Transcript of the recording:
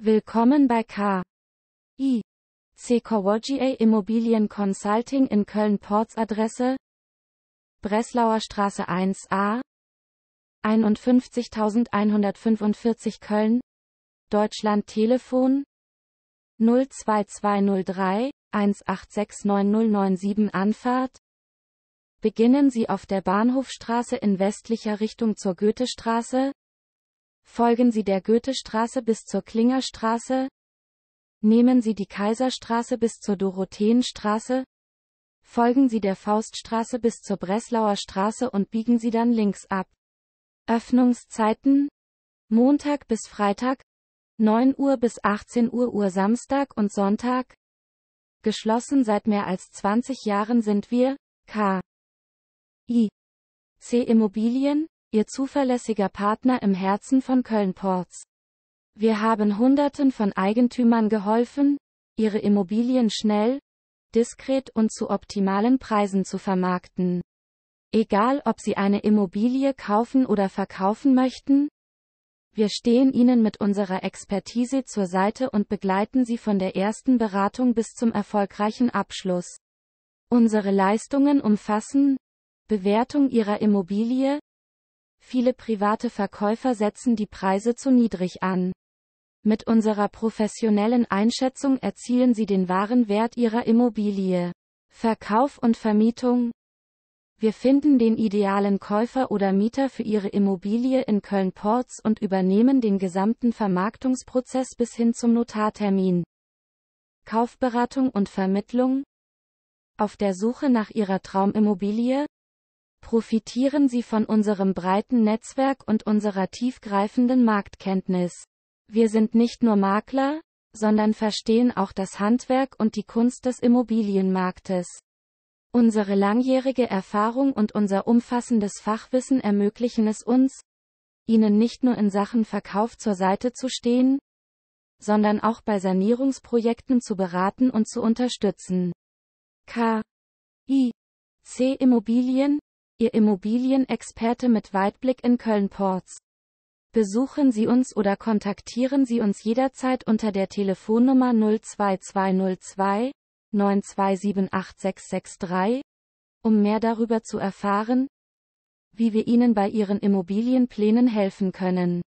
Willkommen bei K. I. C. Kowogia Immobilien Consulting in Köln Ports Adresse Breslauer Straße 1a 51145 Köln Deutschland Telefon 02203 1869097 Anfahrt Beginnen Sie auf der Bahnhofstraße in westlicher Richtung zur Goethestraße. Folgen Sie der Goethestraße bis zur Klingerstraße. Nehmen Sie die Kaiserstraße bis zur Dorotheenstraße. Folgen Sie der Fauststraße bis zur Breslauer Straße und biegen Sie dann links ab. Öffnungszeiten Montag bis Freitag 9 Uhr bis 18 Uhr Uhr Samstag und Sonntag. Geschlossen seit mehr als 20 Jahren sind wir, K. I. C. Immobilien, Ihr zuverlässiger Partner im Herzen von Köln-Ports. Wir haben Hunderten von Eigentümern geholfen, ihre Immobilien schnell, diskret und zu optimalen Preisen zu vermarkten. Egal ob Sie eine Immobilie kaufen oder verkaufen möchten, wir stehen Ihnen mit unserer Expertise zur Seite und begleiten Sie von der ersten Beratung bis zum erfolgreichen Abschluss. Unsere Leistungen umfassen Bewertung ihrer Immobilie? Viele private Verkäufer setzen die Preise zu niedrig an. Mit unserer professionellen Einschätzung erzielen sie den wahren Wert ihrer Immobilie. Verkauf und Vermietung. Wir finden den idealen Käufer oder Mieter für Ihre Immobilie in Köln-Ports und übernehmen den gesamten Vermarktungsprozess bis hin zum Notartermin. Kaufberatung und Vermittlung. Auf der Suche nach Ihrer Traumimmobilie? Profitieren Sie von unserem breiten Netzwerk und unserer tiefgreifenden Marktkenntnis. Wir sind nicht nur Makler, sondern verstehen auch das Handwerk und die Kunst des Immobilienmarktes. Unsere langjährige Erfahrung und unser umfassendes Fachwissen ermöglichen es uns, Ihnen nicht nur in Sachen Verkauf zur Seite zu stehen, sondern auch bei Sanierungsprojekten zu beraten und zu unterstützen. K. I. C. Immobilien, Ihr Immobilienexperte mit Weitblick in Köln-Ports. Besuchen Sie uns oder kontaktieren Sie uns jederzeit unter der Telefonnummer 02202 9278663, um mehr darüber zu erfahren, wie wir Ihnen bei Ihren Immobilienplänen helfen können.